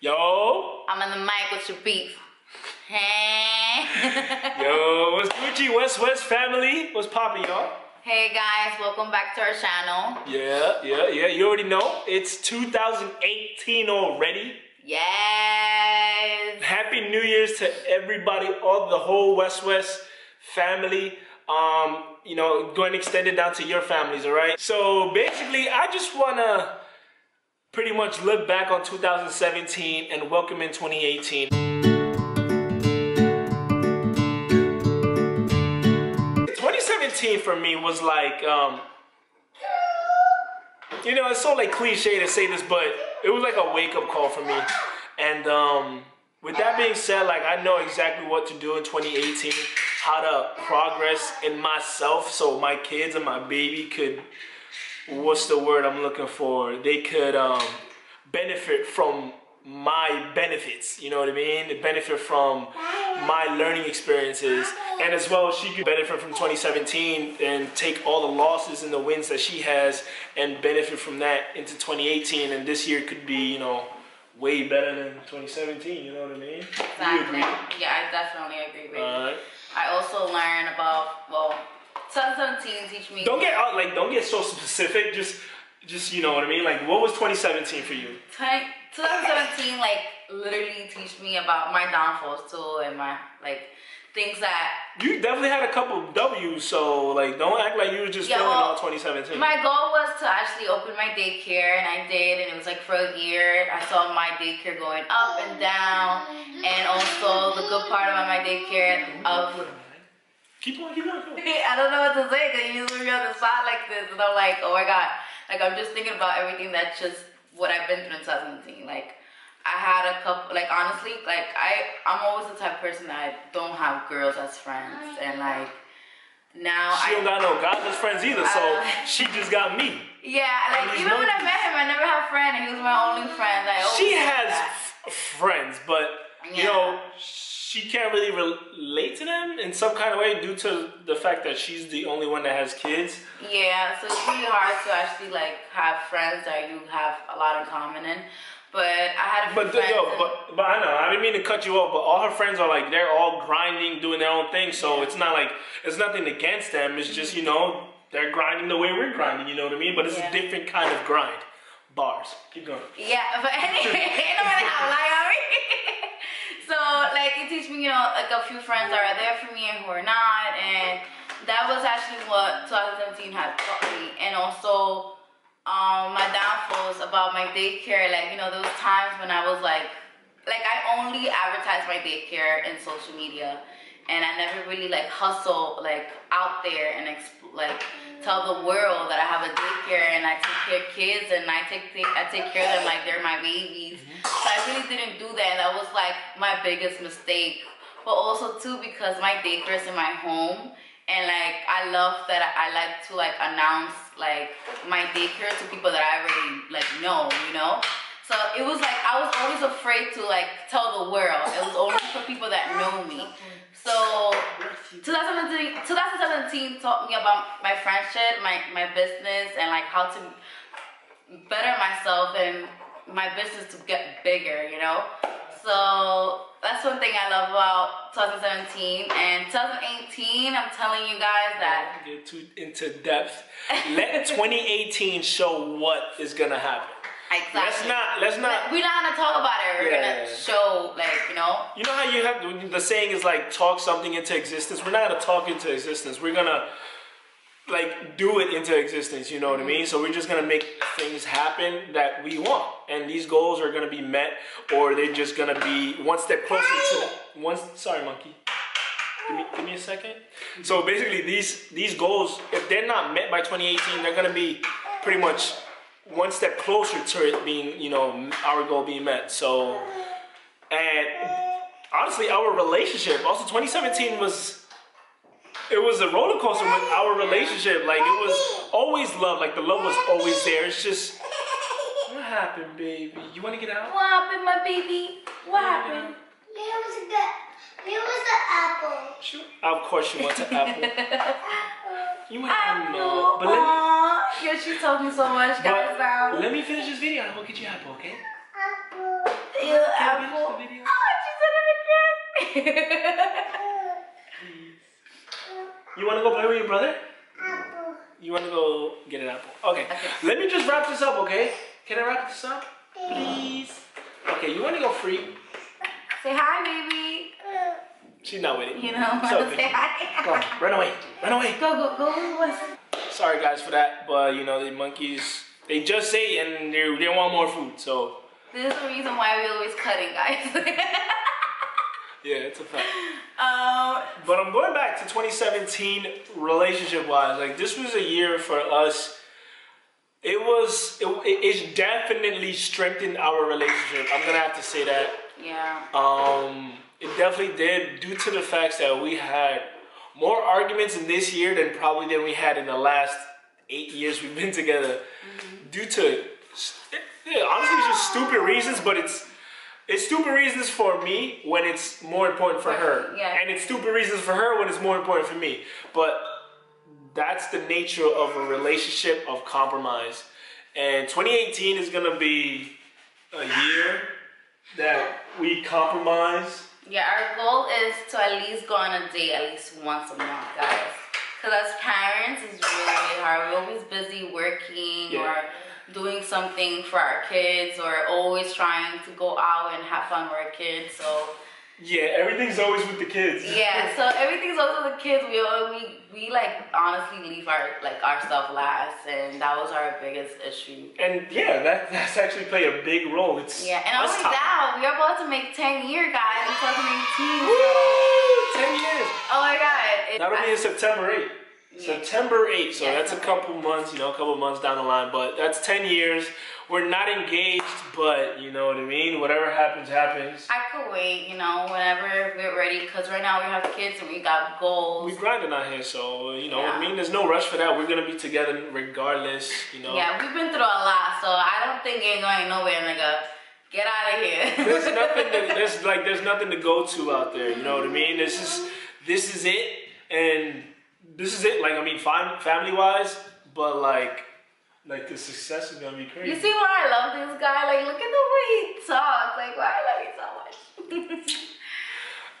Yo. I'm in the mic with your beef. Hey. Yo, what's Gucci? Wes Wes family? What's poppin', y'all? Hey guys, welcome back to our channel. Yeah, yeah, yeah. You already know. It's 2018 already. Yes. Happy New Year's to everybody, all the whole Wes Wes family. Um, you know, going to extend it down to your families, all right? So basically, I just wanna pretty much look back on 2017 and welcome in 2018. 2017 for me was like, um, you know, it's so like cliche to say this, but it was like a wake up call for me. And um, with that being said, like I know exactly what to do in 2018, how to progress in myself so my kids and my baby could, what's the word I'm looking for? They could um, benefit from my benefits, you know what I mean? Benefit from my learning experiences, and as well, she could benefit from 2017 and take all the losses and the wins that she has and benefit from that into 2018. And this year could be, you know, way better than 2017, you know what I mean? Exactly. Yeah, I definitely agree with you. I also learned about well, 2017 teach me. Don't get out, like, don't get so specific, just, just, you know what I mean? Like, what was 2017 for you? 20 2017 like literally teach me about my downfalls too and my like things that You definitely had a couple of W's, so, like, don't act like you were just Yeah, feeling well, all 2017. My goal was to actually open my daycare, and I did, and it was like for a year. I saw my daycare going up and down, and also the good part about my daycare of Keep on, keep on, keep on. I don't know what to say because you put me on the spot like this, and I'm like, oh my god, like I'm just thinking about everything that's just what I've been through in 2017. Like I had a couple, like honestly, like I I'm always the type of person that I don't have girls as friends, and like now She I don't got no godless friends either, so Uh, she just got me. Yeah, like even when I met him, I never had a friend, and he was my only friend. I She has f- friends, but you know, she can't really relate to them in some kind of way due to the fact that she's the only one that has kids. Yeah, so it's really hard to actually like have friends that you have a lot in common in. But I had a few But friends. yo, but but I know I didn't mean to cut you off, but all her friends are like they're all grinding, doing their own thing. So it's not like it's nothing against them. It's just you know they're grinding the way we're grinding. You know what I mean? But it's Yeah. a different kind of grind. Bars. Keep going. Yeah, but anyway, ain't nobody have lie on me. so like it teach me, you know, like a few friends that are there for me and who are not, and that was actually what 2017 had taught me, and also um my downfalls about my daycare. Like you know, those times when I was like, like I only advertise my daycare in social media. And I never really like hustle like out there and exp- like tell the world that I have a daycare and I take care of kids and I take I take care of them like they're my babies. Mm-hmm. So I really didn't do that. And that was like my biggest mistake. But also too because my daycare is in my home and like I love that I like to like announce like my daycare to people that I already like know, you know. So it was like I was always afraid to like tell the world. It was only for people that know me. So 2017, 2017 taught me about my friendship, my, my business, and like how to better myself and my business to get bigger, you know? So that's one thing I love about 2017. And 2018, I'm telling you guys that Get too into depth. Let 2018 show what is gonna happen. Exactly. Let's not. Let's not. We're not gonna talk about it. We're Yeah. gonna show, like, you know, You know how you have the saying is like talk something into existence. We're not gonna talk into existence. We're gonna like do it into existence. You know what I mean? So we're just gonna make things happen that we want, and these goals are gonna be met, or they're just gonna be one step closer to the, one. Sorry, monkey. Give me, give me a second. So basically, these these goals, if they're not met by 2018, they're gonna be pretty much one step closer to it being, you know, our goal being met. So, and honestly, our relationship, also 2017 was, it was a roller coaster with our relationship. Like it was always love. Like the love was always there. It's just, what happened, baby? You want to get out? what happened, my baby? What happened? Here was a good. Here was the apple. Sure. Of course, you want an apple. You want Apple. no, but let me, Aw. Yeah, she told me so much, guys. but Now. let me finish this video and I will get you an apple, okay? Apple. Yeah, oh, You want to go play with your brother? Apple. You want to go get an apple? Okay. Okay. Let me just wrap this up, okay? Can I wrap this up? Please. Okay, you want to go free? Say hi, baby. She's not with it. You know, So say hi. Go on, run away, run away. Go, go, go. Sorry guys for that, but you know the monkeys, they just ate and they they want more food. So This is the reason why we always cutting, guys. yeah, it's a fact. um, But I'm going back to 2017 relationship wise. Like this was a year for us. It was it, it, it definitely strengthened our relationship. I'm gonna have to say that. yeah. Um, it definitely did due to the fact that we had more arguments in this year than probably than we had in the last eight years we've been together. Mm-hmm. Due to yeah, honestly, it's just stupid reasons, but it's it's stupid reasons for me when it's more important for her, Yeah. and it's stupid reasons for her when it's more important for me. But that's the nature of a relationship of compromise. And 2018 is gonna be a year that we compromise. Yeah, our goal is to at least go on a date at least once a month, guys. Because as parents, it's really, really hard. We're always busy working Yeah. or doing something for our kids or always trying to go out and have fun with our kids. So, Yeah, everything's always with the kids. yeah, so everything's also the kids. We, we, we like honestly leave our like our stuff last, and that was our biggest issue. And yeah, that that's actually played a big role. It's Yeah, and only that, we are about to make 10 year, guys, in 2018. Woo! Ten years. Oh my god. It, That'll be in September 8th. Yeah. September 8th. So Yeah, that's a couple months, you know, a couple months down the line. But that's 10 years. We're not engaged, but you know what I mean? Whatever happens, happens. I could wait, you know, whenever we're ready, because right now we have kids and we got goals. We grinding out here, so you know what I mean? There's no rush for that. We're gonna be together regardless, you know. Yeah, we've been through a lot, so I don't think it ain't going nowhere, nigga. Get out of here. there's nothing to, there's like there's nothing to go to out there. You know what I mean? This is this is it, and this is it. Like I mean, fam- family wise, but like like the success is gonna be crazy. you see why I love this guy? Like, look at the way he talks. Like, why I love you so much.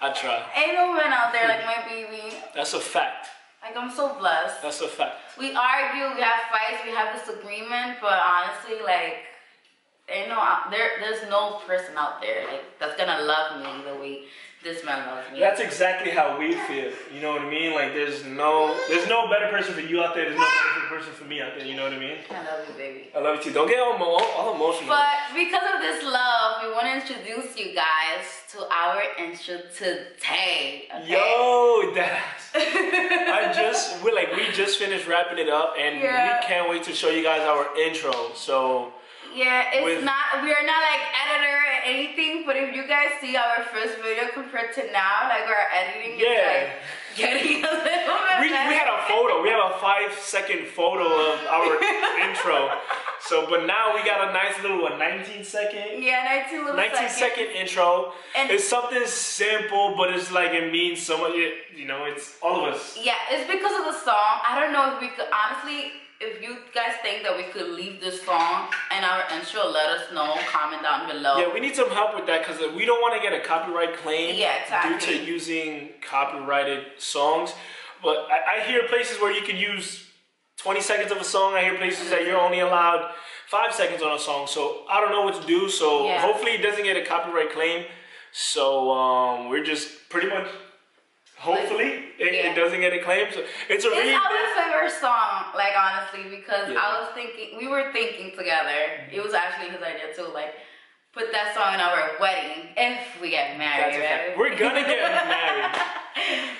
I try. ain't no man out there like my baby. That's a fact. Like, I'm so blessed. That's a fact. We argue, we have fights, we have disagreement, but honestly, like, ain't no there. There's no person out there like that's gonna love me the way this man loves me. That's exactly how we feel. You know what I mean? Like there's no there's no better person for you out there. There's no better person for me out there. You know what I mean? I love you, baby. I love you too. Don't get all, all emotional. But because of this love, we want to introduce you guys to our intro today. Okay? Yo, that's. I just we're like we just finished wrapping it up, and Yeah. we can't wait to show you guys our intro. So Yeah, it's With- not. We are not like editor or anything. But if you guys see our first video compared to now, like our editing is Yeah. like getting a little bit we, we had a photo. We have a five second photo of our intro. So, but now we got a nice little what, 19 second. Yeah, 19 little 19 seconds. second intro. And- it's something simple, but it's like it means so much. It, you know, it's all of us. Yeah, it's because of the song. I don't know if we could honestly. If you guys think that we could leave this song and our intro, let us know. Comment down below. Yeah, we need some help with that because we don't want to get a copyright claim Yeah, exactly. due to using copyrighted songs. But I, I hear places where you can use 20 seconds of a song. I hear places that you're only allowed five seconds on a song. So I don't know what to do. So Yeah. hopefully it doesn't get a copyright claim. So um, we're just pretty much. Hopefully it, Yeah. it doesn't get a claim. So it's a It's really our favorite song, like honestly, because Yeah. I was thinking, we were thinking together. It was actually his idea too. Like, put that song in our wedding if we get married. Right? We're gonna get married.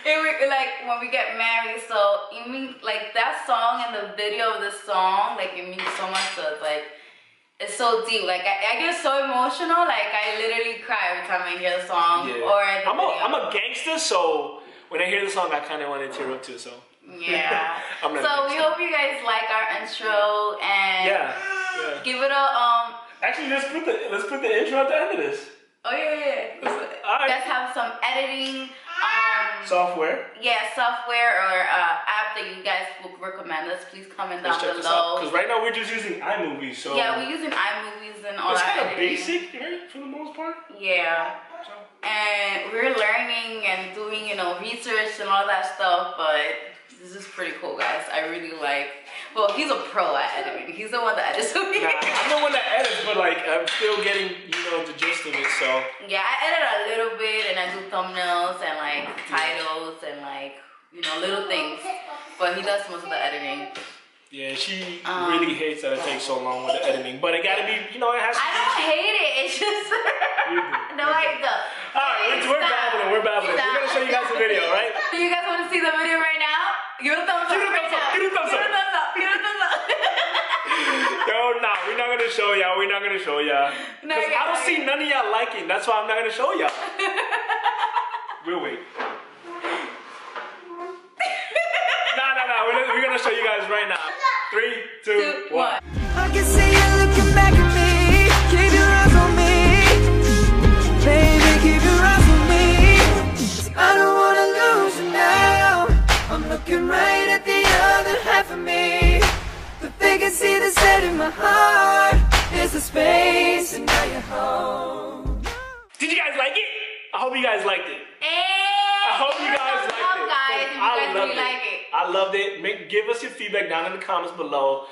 it like when we get married, so you mean like that song and the video of the song, like it means so much to us. Like it's so deep. Like I, I get so emotional. Like I literally cry every time I hear the song Yeah. or the I'm a, video. I'm a gangster, so when I hear the song, I kind of want to tear up too. So yeah. I'm not so we gangster. hope you guys like our intro and yeah, yeah. give it a um. Actually, let's put the let's put the intro at the end of this. Oh yeah, yeah. yeah. All right. Let's have some editing um, software. yeah, software or uh, app that you guys would recommend us, please comment down Let's check below. Because right now we're just using iMovie, so Yeah, we're using iMovies and all it's that. kind of basic, right, for the most part. Yeah. So, And we're learning and doing, you know, research and all that stuff, but this is pretty cool, guys. I really like. Well, he's a pro at editing. He's the one that edits me. nah, I'm the one that edits, but like I'm still getting you know the gist of it. So Yeah, I edit a little bit and I do thumbnails and like titles and like, you know, little things. But he does most of the editing. yeah, she Um, really hates that it takes so long with the editing, but it gotta be you know it has to. I don't hate it. It's just no, I don't. All right, we're, we're babbling. We're babbling. We're gonna show you guys the video, right? Do you guys want to see the video right now? Give it a thumbs Give up it a thumbs up, give it a thumbs up. it a thumbs up. Give it a thumbs up. Yo, nah, we're not gonna show y'all. We're not gonna show y'all. No, Cause you're I don't see none of y'all liking. That's why I'm not gonna show y'all. we'll wait. Nah, nah, nah. We're, we're gonna show you guys right now. Three, two, Two, one. one. My heart is a space, and now you're home. Did you guys like it? I hope you guys liked it. Hey, I hope you guys liked up, it. guys, if you I guys loved really it. like it. I loved it. Make give us your feedback down in the comments below.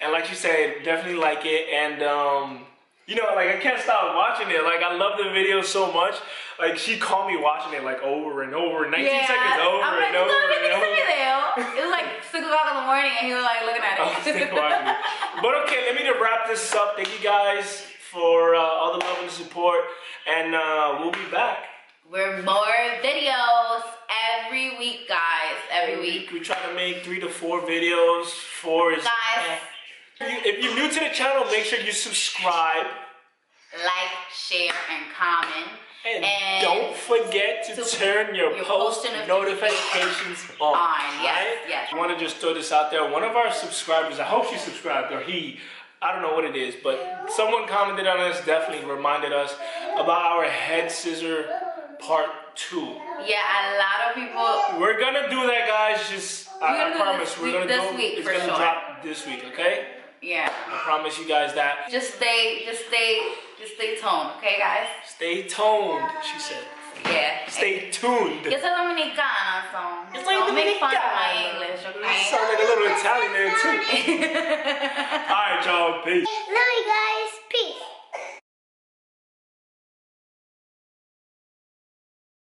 And like you said, definitely like it. And um, you know, like I can't stop watching it. Like I love the video so much. Like she called me watching it like over and over, 19 seconds over I'm like, and over "Look at and this over. video." It was like six o'clock in the morning, and he was like looking at it. still watching it. But okay, let me to wrap this up. Thank you guys for uh, all the love and support. And uh, we'll be back. We're more videos every week, guys. Every week. We try to make three to four videos. Four is. Guys. If you're new to the channel, make sure you subscribe. Like, share, and comment. And, And don't forget to, to- turn your, your post post notifications on. On, yes, right? yes. I want to just throw this out there. One of our subscribers, I hope she subscribed, or he, I don't know what it is, but someone commented on us, definitely reminded us about our head scissor part two. Yeah, a lot of people. We're gonna do that, guys. Just I, I promise we're gonna do week it's for gonna sure. drop this week, okay? Yeah. I promise you guys that. Just stay, just stay, just stay tuned, okay, guys? Stay toned, she said. Yeah. Stay tuned. Yo soy dominicana, so Yo soy don't make fun of my dominicana. English, You okay? sound like a little Italian there too. All right, y'all. Peace. Love you guys.